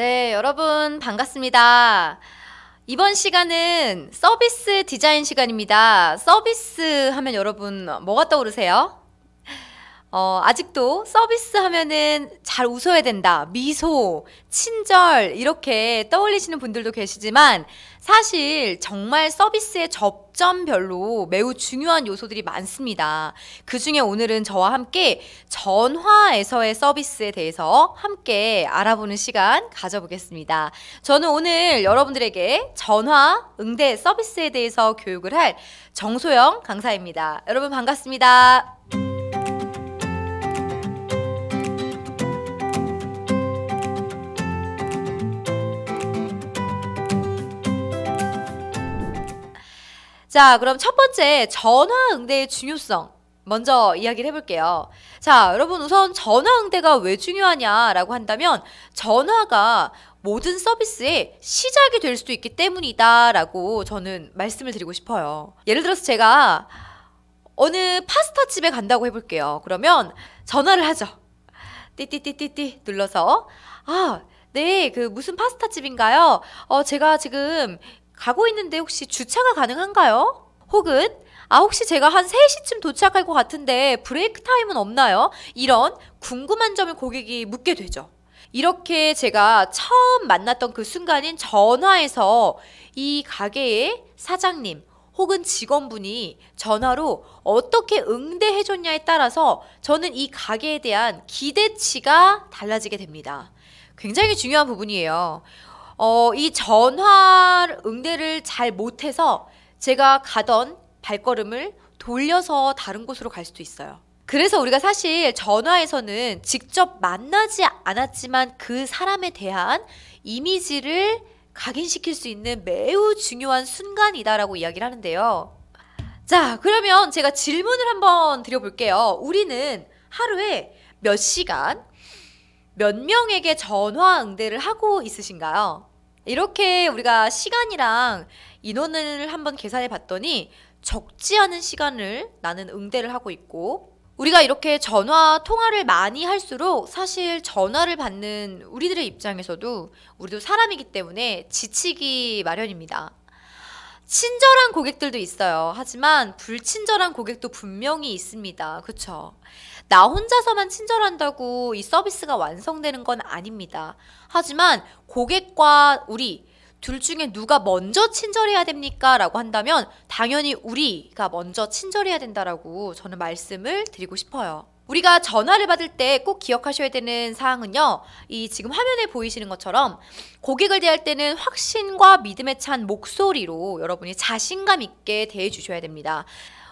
네, 여러분 반갑습니다. 이번 시간은 서비스 디자인 시간입니다. 서비스 하면 여러분 뭐가 떠오르세요? 어, 아직도 서비스 하면은 잘 웃어야 된다. 미소, 친절, 이렇게 떠올리시는 분들도 계시지만 사실 정말 서비스의 접점별로 매우 중요한 요소들이 많습니다. 그 중에 오늘은 저와 함께 전화에서의 서비스에 대해서 함께 알아보는 시간 가져보겠습니다. 저는 오늘 여러분들에게 전화, 응대 서비스에 대해서 교육을 할 정소영 강사입니다. 여러분 반갑습니다. 자, 그럼 첫 번째 전화 응대의 중요성 먼저 이야기를 해볼게요. 자, 여러분 우선 전화 응대가 왜 중요하냐라고 한다면 전화가 모든 서비스의 시작이 될 수도 있기 때문이다라고 저는 말씀을 드리고 싶어요. 예를 들어서 제가 어느 파스타 집에 간다고 해볼게요. 그러면 전화를 하죠. 띠띠띠띠띠 눌러서 아, 네, 그 무슨 파스타 집인가요? 어, 제가 지금 가고 있는데 혹시 주차가 가능한가요? 혹은 아 혹시 제가 한 3시쯤 도착할 것 같은데 브레이크 타임은 없나요? 이런 궁금한 점을 고객이 묻게 되죠. 이렇게 제가 처음 만났던 그 순간인 전화에서 이 가게의 사장님 혹은 직원분이 전화로 어떻게 응대해줬냐에 따라서 저는 이 가게에 대한 기대치가 달라지게 됩니다. 굉장히 중요한 부분이에요. 어, 이 전화 응대를 잘 못해서 제가 가던 발걸음을 돌려서 다른 곳으로 갈 수도 있어요. 그래서 우리가 사실 전화에서는 직접 만나지 않았지만 그 사람에 대한 이미지를 각인시킬 수 있는 매우 중요한 순간이다라고 이야기를 하는데요. 자, 그러면 제가 질문을 한번 드려볼게요. 우리는 하루에 몇 시간, 몇 명에게 전화 응대를 하고 있으신가요? 이렇게 우리가 시간이랑 인원을 한번 계산해 봤더니 적지 않은 시간을 나는 응대를 하고 있고 우리가 이렇게 전화 통화를 많이 할수록 사실 전화를 받는 우리들의 입장에서도 우리도 사람이기 때문에 지치기 마련입니다. 친절한 고객들도 있어요. 하지만 불친절한 고객도 분명히 있습니다. 그쵸? 나 혼자서만 친절한다고 이 서비스가 완성되는 건 아닙니다. 하지만 고객과 우리 둘 중에 누가 먼저 친절해야 됩니까? 라고 한다면 당연히 우리가 먼저 친절해야 된다라고 저는 말씀을 드리고 싶어요. 우리가 전화를 받을 때 꼭 기억하셔야 되는 사항은요. 이 지금 화면에 보이시는 것처럼 고객을 대할 때는 확신과 믿음에 찬 목소리로 여러분이 자신감 있게 대해 주셔야 됩니다.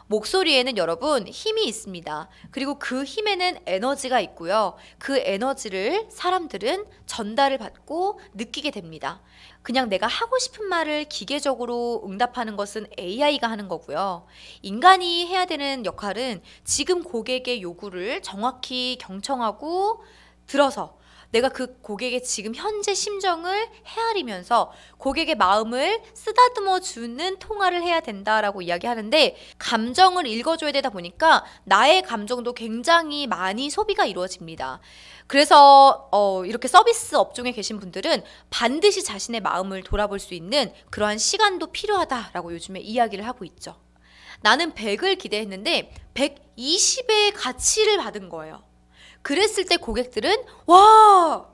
목소리에는 여러분 힘이 있습니다. 그리고 그 힘에는 에너지가 있고요. 그 에너지를 사람들은 전달을 받고 느끼게 됩니다. 그냥 내가 하고 싶은 말을 기계적으로 응답하는 것은 AI가 하는 거고요. 인간이 해야 되는 역할은 지금 고객의 요구를 정확히 경청하고 들어서 내가 그 고객의 지금 현재 심정을 헤아리면서 고객의 마음을 쓰다듬어 주는 통화를 해야 된다라고 이야기하는데 감정을 읽어줘야 되다 보니까 나의 감정도 굉장히 많이 소비가 이루어집니다. 그래서 어, 이렇게 서비스 업종에 계신 분들은 반드시 자신의 마음을 돌아볼 수 있는 그러한 시간도 필요하다라고 요즘에 이야기를 하고 있죠. 나는 100을 기대했는데 120의 가치를 받은 거예요. 그랬을 때 고객들은 와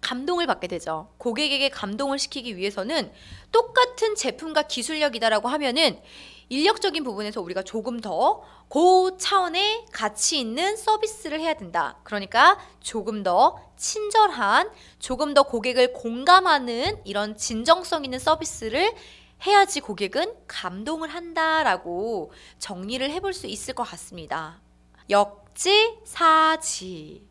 감동을 받게 되죠. 고객에게 감동을 시키기 위해서는 똑같은 제품과 기술력이다라고 하면은 인력적인 부분에서 우리가 조금 더 고 차원의 가치 있는 서비스를 해야 된다. 그러니까 조금 더 친절한, 조금 더 고객을 공감하는 이런 진정성 있는 서비스를 해야지 고객은 감동을 한다라고 정리를 해볼 수 있을 것 같습니다. 역 지사지.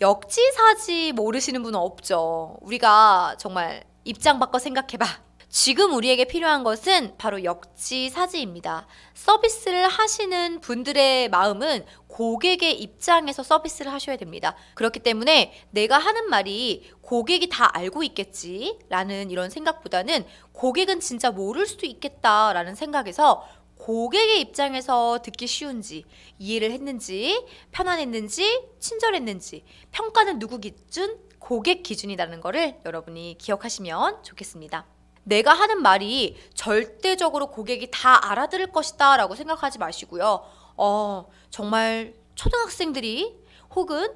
역지사지 모르시는 분은 없죠. 우리가 정말 입장 바꿔 생각해봐. 지금 우리에게 필요한 것은 바로 역지사지입니다. 서비스를 하시는 분들의 마음은 고객의 입장에서 서비스를 하셔야 됩니다. 그렇기 때문에 내가 하는 말이 고객이 다 알고 있겠지라는 이런 생각보다는 고객은 진짜 모를 수도 있겠다라는 생각에서 고객의 입장에서 듣기 쉬운지, 이해를 했는지, 편안했는지, 친절했는지, 평가는 누구 기준? 고객 기준이라는 거를 여러분이 기억하시면 좋겠습니다. 내가 하는 말이 절대적으로 고객이 다 알아들을 것이다 라고 생각하지 마시고요. 어, 정말 초등학생들이 혹은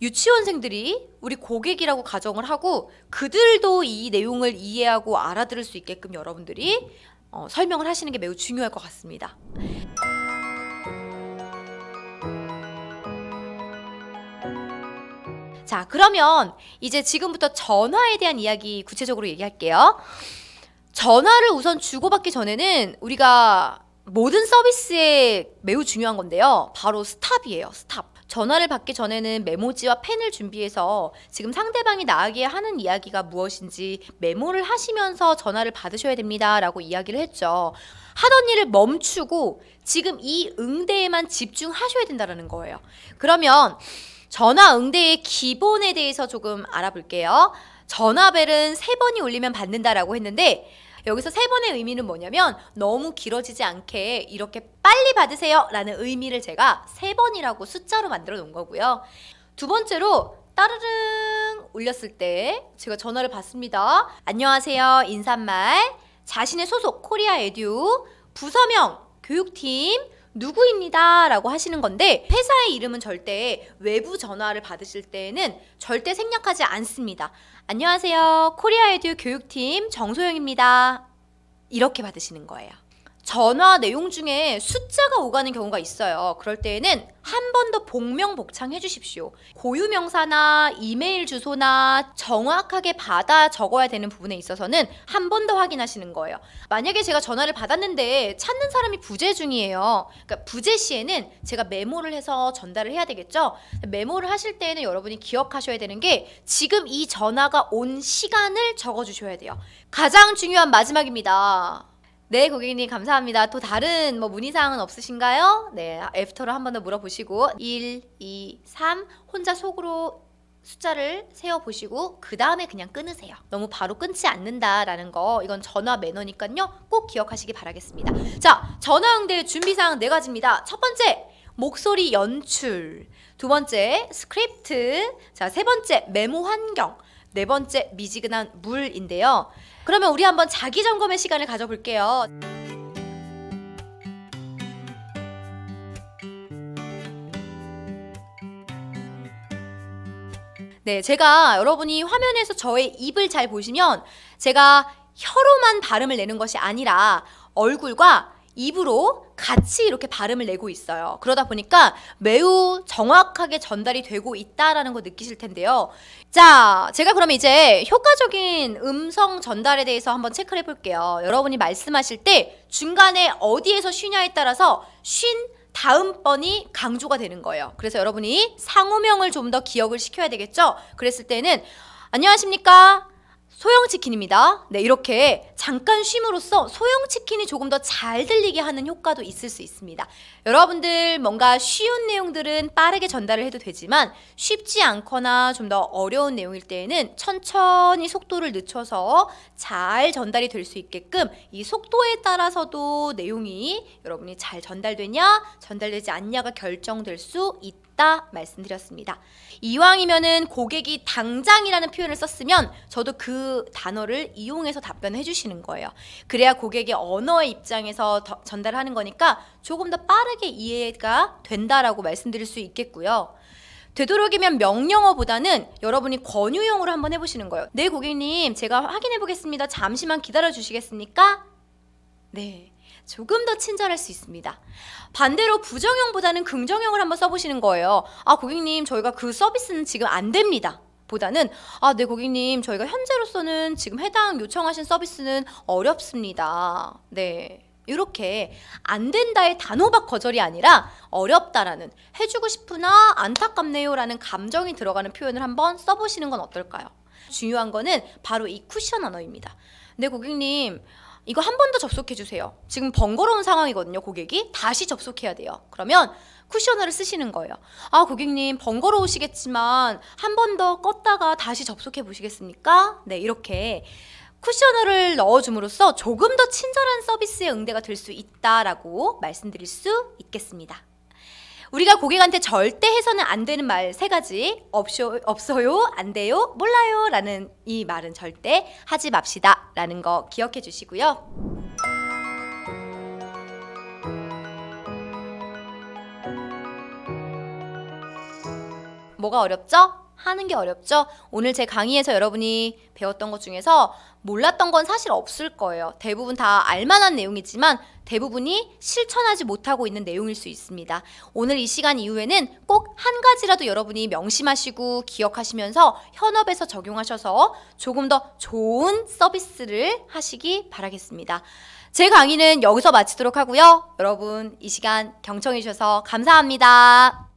유치원생들이 우리 고객이라고 가정을 하고 그들도 이 내용을 이해하고 알아들을 수 있게끔 여러분들이 어, 설명을 하시는 게 매우 중요할 것 같습니다. 자, 그러면 이제 지금부터 전화에 대한 이야기 구체적으로 얘기할게요. 전화를 우선 주고받기 전에는 우리가 모든 서비스에 매우 중요한 건데요. 바로 stop이에요. stop. 전화를 받기 전에는 메모지와 펜을 준비해서 지금 상대방이 나에게 하는 이야기가 무엇인지 메모를 하시면서 전화를 받으셔야 됩니다 라고 이야기를 했죠. 하던 일을 멈추고 지금 이 응대에만 집중하셔야 된다는 거예요. 그러면 전화 응대의 기본에 대해서 조금 알아볼게요. 전화벨은 세 번이 울리면 받는다라고 했는데 여기서 세 번의 의미는 뭐냐면 너무 길어지지 않게 이렇게 빨리 받으세요 라는 의미를 제가 세 번이라고 숫자로 만들어 놓은 거고요. 두 번째로 따르릉 울렸을 때 제가 전화를 받습니다. 안녕하세요. 인사말. 자신의 소속 코리아 에듀 부서명 교육팀 누구입니다. 라고 하시는 건데 회사의 이름은 절대 외부 전화를 받으실 때에는 절대 생략하지 않습니다. 안녕하세요. 코리아 에듀 교육팀 정소영입니다. 이렇게 받으시는 거예요. 전화 내용 중에 숫자가 오가는 경우가 있어요. 그럴 때에는 한 번 더 복명복창 해 주십시오. 고유 명사나 이메일 주소나 정확하게 받아 적어야 되는 부분에 있어서는 한 번 더 확인하시는 거예요. 만약에 제가 전화를 받았는데 찾는 사람이 부재 중이에요. 그러니까 부재 시에는 제가 메모를 해서 전달을 해야 되겠죠. 메모를 하실 때에는 여러분이 기억하셔야 되는 게 지금 이 전화가 온 시간을 적어 주셔야 돼요. 가장 중요한 마지막입니다. 네, 고객님 감사합니다. 또 다른 뭐 문의사항은 없으신가요? 네, 애프터를 한 번 더 물어보시고 1, 2, 3 혼자 속으로 숫자를 세어보시고 그 다음에 그냥 끊으세요. 너무 바로 끊지 않는다라는 거 이건 전화 매너니까요. 꼭 기억하시기 바라겠습니다. 자, 전화 응대 준비사항 네 가지입니다. 첫 번째, 목소리 연출. 두 번째, 스크립트. 자, 세 번째, 메모 환경. 네 번째, 미지근한 물인데요. 그러면 우리 한번 자기 점검의 시간을 가져볼게요. 네, 제가 여러분이 화면에서 저의 입을 잘 보시면 제가 혀로만 발음을 내는 것이 아니라 얼굴과 입으로 같이 이렇게 발음을 내고 있어요. 그러다 보니까 매우 정확하게 전달이 되고 있다라는 거 느끼실 텐데요. 자, 제가 그럼 이제 효과적인 음성 전달에 대해서 한번 체크를 해볼게요. 여러분이 말씀하실 때 중간에 어디에서 쉬냐에 따라서 쉰 다음 번이 강조가 되는 거예요. 그래서 여러분이 상호명을 좀 더 기억을 시켜야 되겠죠? 그랬을 때는 안녕하십니까? 소형 치킨입니다. 네, 이렇게 잠깐 쉼으로써 소형 치킨이 조금 더 잘 들리게 하는 효과도 있을 수 있습니다. 여러분들 뭔가 쉬운 내용들은 빠르게 전달을 해도 되지만 쉽지 않거나 좀 더 어려운 내용일 때에는 천천히 속도를 늦춰서 잘 전달이 될 수 있게끔 이 속도에 따라서도 내용이 여러분이 잘 전달되냐, 전달되지 않냐가 결정될 수 있다 말씀드렸습니다. 이왕이면은 고객이 당장이라는 표현을 썼으면 저도 그 단어를 이용해서 답변을 해주시는 거예요. 그래야 고객의 언어의 입장에서 전달하는 거니까 조금 더 빠르게 이해가 된다라고 말씀드릴 수 있겠고요. 되도록이면 명령어보다는 여러분이 권유형으로 한번 해보시는 거예요. 네, 고객님, 제가 확인해 보겠습니다. 잠시만 기다려 주시겠습니까? 네. 조금 더 친절할 수 있습니다. 반대로 부정형보다는 긍정형을 한번 써보시는 거예요. 아, 고객님, 저희가 그 서비스는 지금 안 됩니다. 보다는 아, 네 고객님, 저희가 현재로서는 지금 해당 요청하신 서비스는 어렵습니다. 네. 이렇게 안 된다의 단호박 거절이 아니라 어렵다라는 해주고 싶으나 안타깝네요라는 감정이 들어가는 표현을 한번 써보시는 건 어떨까요? 중요한 거는 바로 이 쿠션 언어입니다. 네 고객님 이거 한 번 더 접속해 주세요. 지금 번거로운 상황이거든요, 고객이. 다시 접속해야 돼요. 그러면 쿠셔너를 쓰시는 거예요. 아, 고객님 번거로우시겠지만 한 번 더 껐다가 다시 접속해 보시겠습니까? 네, 이렇게 쿠셔너를 넣어줌으로써 조금 더 친절한 서비스의 응대가 될 수 있다라고 말씀드릴 수 있겠습니다. 우리가 고객한테 절대 해서는 안 되는 말 세 가지. 없쇼, 없어요, 안 돼요, 몰라요. 라는 이 말은 절대 하지 맙시다. 라는 거 기억해 주시고요. 뭐가 어렵죠? 하는 게 어렵죠? 오늘 제 강의에서 여러분이 배웠던 것 중에서 몰랐던 건 사실 없을 거예요. 대부분 다 알만한 내용이지만 대부분이 실천하지 못하고 있는 내용일 수 있습니다. 오늘 이 시간 이후에는 꼭 한 가지라도 여러분이 명심하시고 기억하시면서 현업에서 적용하셔서 조금 더 좋은 서비스를 하시기 바라겠습니다. 제 강의는 여기서 마치도록 하고요. 여러분 이 시간 경청해 주셔서 감사합니다.